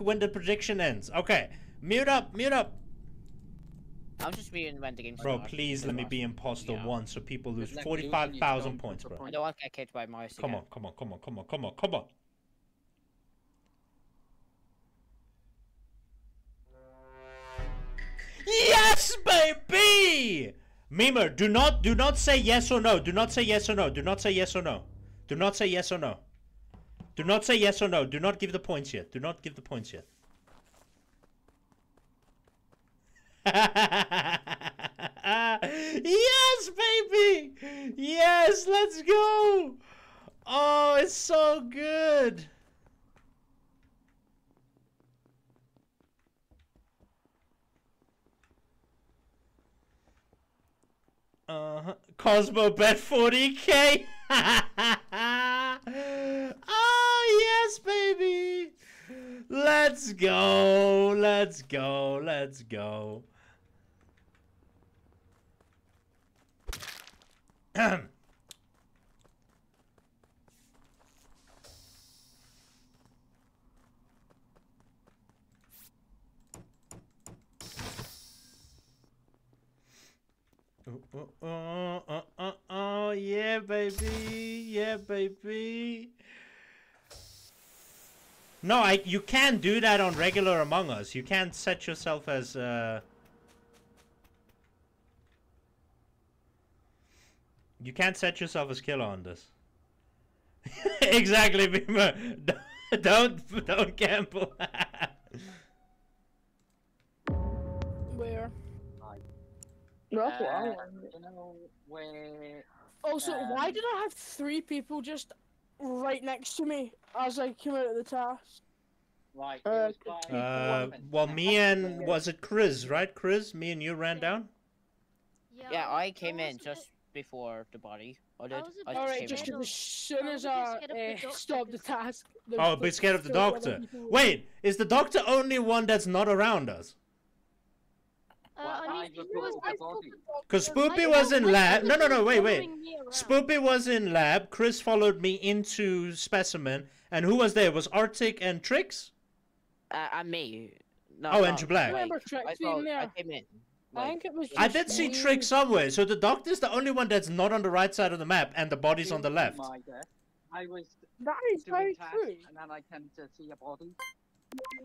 when the prediction ends. Okay, mute up, mute up. I'm just reading when the game Bro, starts. please let me be imposter Yeah. one so people lose Just let me lose and you 45,000 points, bro. the I don't want to get kicked by Morris Come again. on, come on, come on, come on, come on, come on. Yes, baby! Memer, do not do not say yes or no. Do not say yes or no. Do not say yes or no. Do not say yes or no. Do not say yes or no. Do not give the points yet. Do not give the points yet. yes, baby! Yes, let's go! Oh, it's so good! Uh-huh. Cosmo bet 40k! Let's go! Let's go! Let's go! Oh, oh, oh, oh, oh, oh, yeah, baby, yeah, baby. No, I. You can't do that on regular Among Us. You can't set yourself as. Uh... You can't set yourself as killer on this. exactly, Beamer. Don't don't gamble. Where? Right. That's what I Uh, wanted. You know where? Also, um, why did I have three people just right next to me as I came out of the task? Right. Uh, uh, well, me and was it Chris, right? Chris, me and you ran down. Yeah, I came in was a just before the body. I did. was a I bit Alright, just in. as soon as was a bit I scared the uh, stopped the task. Oh, was but scared of the doctor. Wait, is the doctor only one that's not around us? Because I Spoopy was in lab. No, no, no, wait, wait. following me around. Spoopy was in lab. Chris followed me into specimen. And who was there? Was Arctic and Trix? Uh, and me. No, Oh, no, and Black. I remember like, Trix I, being thought- I came in. I think it was. I did see me. Trix somewhere. So the doctor's the only one that's not on the right side of the map, and the body's on the left. I was That is doing very tasks, true. and then I came to see a body.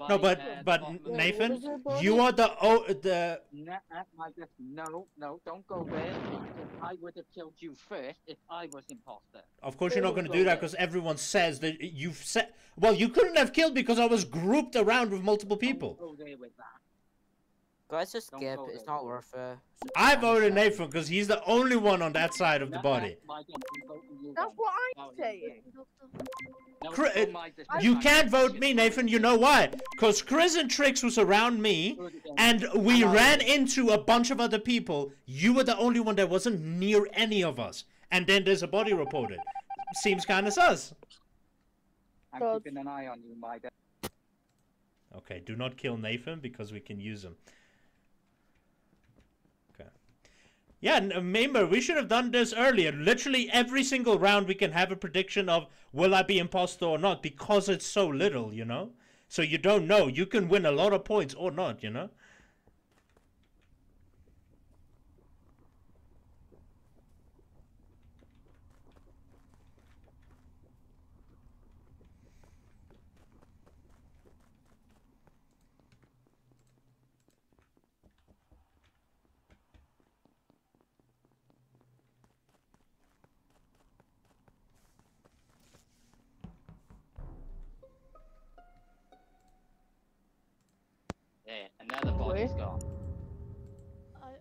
No, but but bottom of the- Wait, Nathan, what was it, Bobby? you are the oh the. No, my death. no, no, don't go there. I would have killed you first if I was imposter. Of course, you're not going to do that because everyone says that you've said. Well, you couldn't have killed because I was grouped around with multiple people. Don't go there with that. guys, just Don't skip. It's not worth it. I I'm voted. Nathan because he's the only one on that side of the body. my death, I'm voting you That's what I'm saying. Doctor. No, Cri- don't mind this, You can't vote me, Nathan. You know why? Because Chris and Trix was around me, Do it and we know. ran into a bunch of other people. You were the only one that wasn't near any of us. And then there's a body reported. Seems kind of sus. I'm God. keeping an eye on you, my death. Okay, do not kill Nathan because we can use him. Okay. Yeah, remember, uh, we should have done this earlier. Literally every single round we can have a prediction of will I be imposter or not because it's so little, you know? So you don't know. You can win a lot of points or not, you know?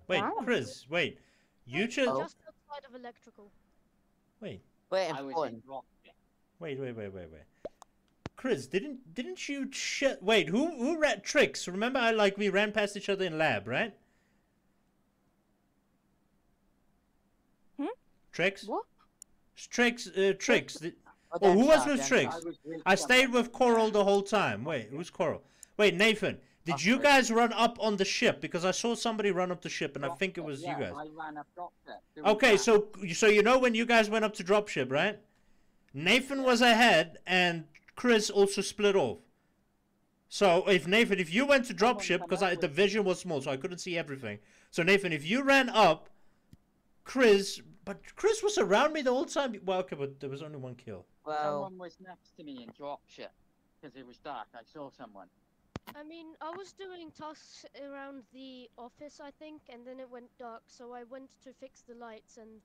Wait, Wow. Chris, wait. You just just. just outside of electrical. Wait, Wait, I was going. in rock. wait, wait, wait, wait, wait. Chris, didn't didn't you ch- wait? Who who ran tricks? Remember, I like we ran past each other in lab, right? Hmm? Tricks. What? Tricks. Uh, tricks. Did- Oh, Oh, who was with then Trix? stop. I was with I stayed with Coral the whole time. Wait, who's Coral? Wait, Nathan, did you guys run up on the ship? Because I saw somebody run up the ship, and I think it was yeah, you guys. I ran up doctor. doing Okay, that. so so you know when you guys went up to dropship, right? Nathan was ahead, and Chris also split off. So if Nathan, if you went to Someone dropship, come because up the vision was small, so I couldn't see everything. So Nathan, if you ran up, Chris, but Chris was around me the whole time. Well, okay, but there was only one kill. Well, Someone was next to me in dropship because it was dark. I saw someone. I mean, I was doing tasks around the office, I think, and then it went dark, so I went to fix the lights and.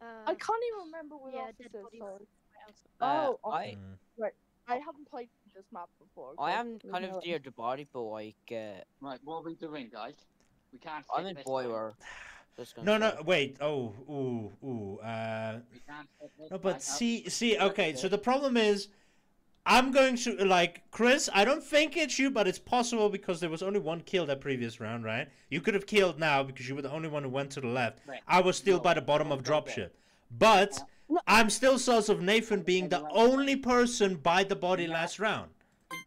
Uh, I can't even remember what Yeah, dead officers. body Sorry. uh, Oh, I Mm. I haven't played this map before. I am kind of near the body, but like uh, Right, what are we doing, guys? We can't. I'm in this boiler. No, no, wait. Oh, ooh, ooh. Uh, We can't no, but see, see. Okay, so the problem is, I'm going to like Chris. I don't think it's you, but it's possible because there was only one kill that previous round, right? You could have killed now because you were the only one who went to the left. Right. I was still No, by the bottom of don't dropship, but No. I'm still sus of Nathan being the only person by the body No. last round.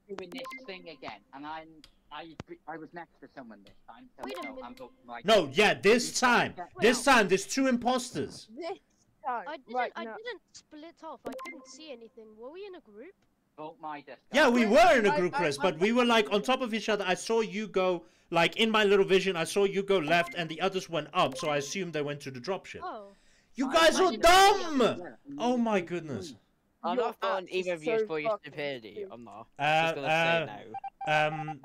Doing this thing again, and I'm. I, I was next to someone this time. So Wait a no, I'm minute. voting right. No, yeah, this time, get- this time, there's two imposters. This time. I didn't. right I now. didn't split off. I couldn't see anything. Were we in a group? Vote my desk. Yeah, we were in a group, I- Chris, but we were like on top of each other. I saw you go like in my little vision. I saw you go left, and the others went up. So I assumed they went to the dropship. Oh. You guys are dumb. Oh my goodness. I'm not voting ass either of you so for your stupidity. I'm not. Uh, Just gonna uh, say now. um,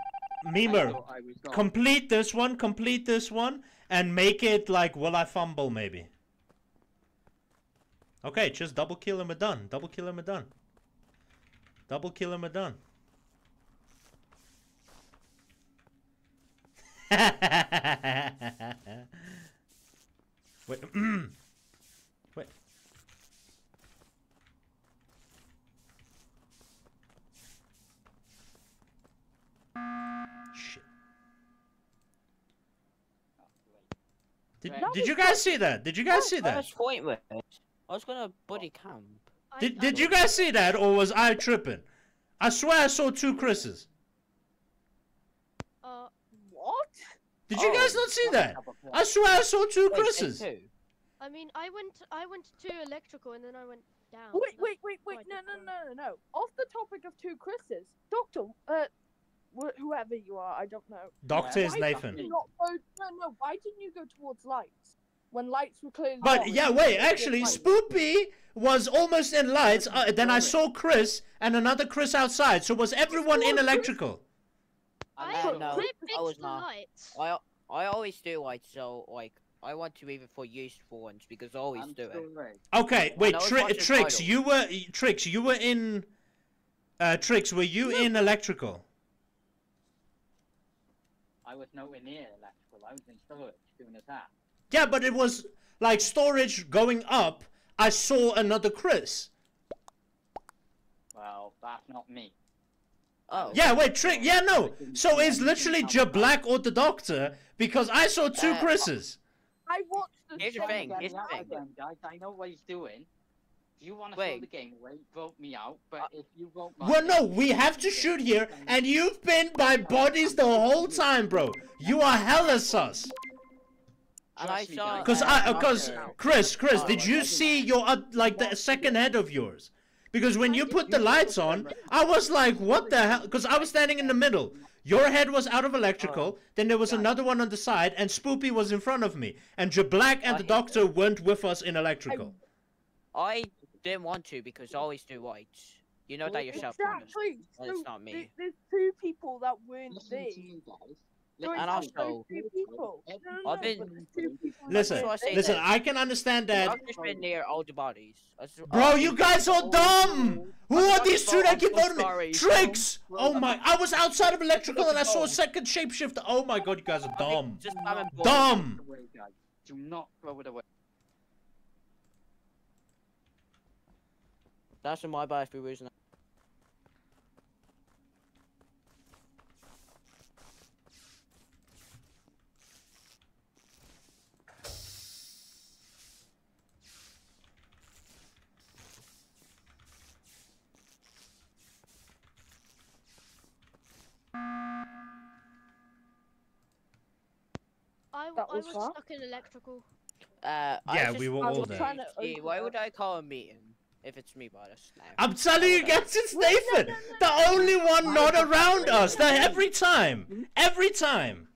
I Memer, thought I was gone. complete this one, complete this one, and make it like will I fumble maybe. Okay, just double kill and we're done. Double kill and we're done. Double kill and we're done. Wait. Wait. Shit. Did, did you guys see that? Did you guys see that? I that? was pointless. I was gonna buddy camp. I, Did, did you guys see that, or was I tripping? I swear I saw two Chris's. Uh, What? Did you Oh, guys not see that? I swear I saw two Wait, Chris's. two. I mean, I went. I went to electrical and then I went down. Wait, That's wait, wait, wait! No, no, no, no, no! Off the topic of two Chris's, Doctor, uh, wh- whoever you are, I don't know. Doctor is Why Nathan. did you not go? No, no. Why didn't you go towards lights when lights were clearly? But on? yeah, wait, actually, towards Spoopy was almost in lights. Uh, then I saw Chris and another Chris outside. So was everyone in electrical? I, I no, fixed I was the not. lights. I I always do like so like I want to either for useful ones because I always I'm do it. red. Okay, wait, tri- Tricks, Tidal. you were Tricks, you were in. Uh, Tricks, were you in electrical? I was nowhere near electrical. I was in storage doing a tap. Yeah, but it was like storage going up. I saw another Chris. Well, that's not me. Oh. Yeah, wait, Trick. Yeah, no. So it's literally Black or the Doctor because I saw two Uh, Chris's. I watched the. Here's the thing, here's me the thing. again, guys. I know what he's doing. If you want to Wait. throw the game away, vote me out. But if you vote my Well, no, we have to shoot here, and you've been by bodies the whole time, bro. You are hella sus. And I Trust saw. Cause uh, I, cause Chris, Chris, did you see your uh, like the second head of yours? Because when you put the lights on, I was like, what the hell? Because I was standing in the middle. Your head was out of electrical, then there was another one on the side, and Spoopy was in front of me. And Black and the Doctor weren't with us in electrical. I didn't want to because I always do whites. You know that yourself. Exactly. Well, it's so not me. There's two people that weren't listen there. To you guys. So Listen And it's to just you. also- people. No, no, I've been- but there's two people that Listen, I weren't say there. Listen, that. I can understand that. Doctor's been near all the bodies. That's- Bro, oh, you guys are oh, dumb! Who I'm are these two so- that I'm keep so voting me? Tricks! Bro, Oh my, I was outside of electrical and I saw a second shapeshifter. Oh my god, you guys are dumb. Just spamming. Dumb! Throw it away, guys. Do not throw it away. That's in my bad for reason. That I was was what? stuck in electrical. Uh, I Yeah, was we were I all there. to why would I call a meeting? if it's me, but it's now. I'm telling you guys, it's Nathan, the only one not around us. The every time, every time.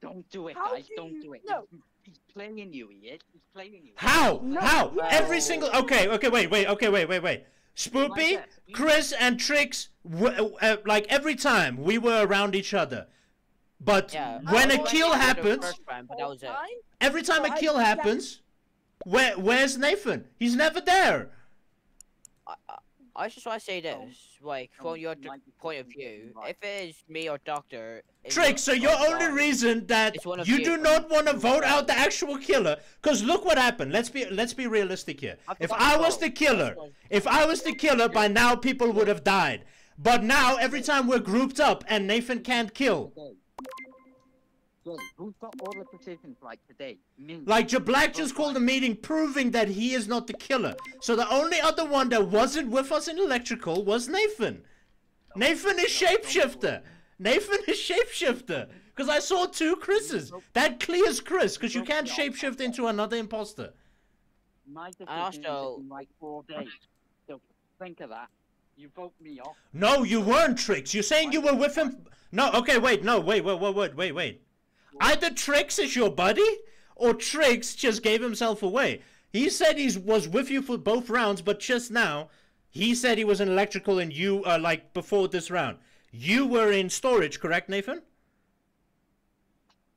Don't do it, How guys. do Don't you- do it. no. He's, he's playing you, he. He's playing you. How? No, How? no. Every single. Okay, okay, wait, wait, okay, wait, wait, wait. Spoopy, Chris, and Trix, w- uh, like every time we were around each other. But Yeah. when a kill happens, first round, but that oh, was it. Fine. every time a Right, kill that- happens, where where's Nathan? He's never there. I, I, I just want to say this, like from your d- like the point of view, if it is me or Doctor. it's Trix, not- so your only God. reason that It's one you you. do not want to vote out the actual killer, because look what happened. Let's be let's be realistic here. If I was the killer, if I was the killer, by now people would have died. But now every time we're grouped up and Nathan can't kill, Today. Who's got all the positions right today? Me. like Black just called a meeting proving that he is not the killer. So the only other one that wasn't with us in electrical was Nathan. Nathan is shapeshifter. Nathan is shapeshifter. Because I saw two Chris's. That clears Chris, because you can't shapeshift into another imposter. My decision also- is in like four days. So think of that. You vote me off. No, you weren't Tricks. You're saying you were with him. No, okay, wait, no, wait, wait, wait, wait, wait, wait. Either Trix is your buddy, or Trix just gave himself away. He said he was with you for both rounds, but just now, he said he was in electrical and you, uh, like, before this round. You were in storage, correct, Nathan?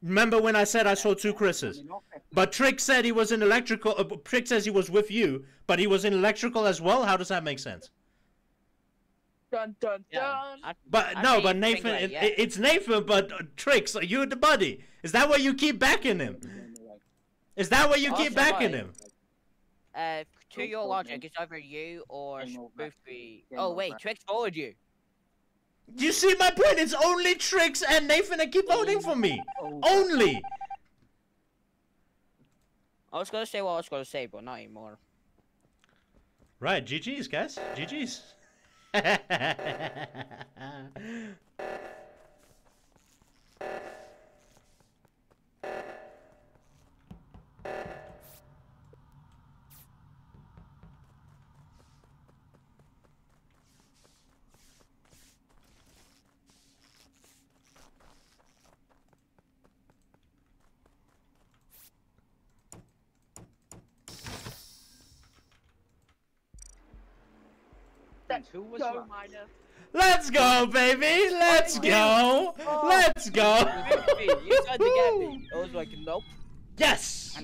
Remember when I said I saw two Chris's? But Trix said he was in electrical. Uh, Trix says he was with you, but he was in electrical as well. How does that make sense? Dun dun Yeah. dun. I- But I no, but Nathan, it, it- it's Nathan, but uh, Trix, are you the buddy? Is that why you keep backing him? Is that why you keep Also, backing why? him? Uh, to your logic, it's either you or Game. Spoofy. Oh wait, Tricks Trix followed you. You see my point? It's only Tricks and Nathan that keep voting for me. Oh, Only. I was gonna say what I was gonna say, but not anymore. Right, GG's, guys. GG's. Ha ha ha ha ha ha! And who was Go, right? Let's go, baby. Let's go. Let's go. You tried to get me. I was like, nope. Yes.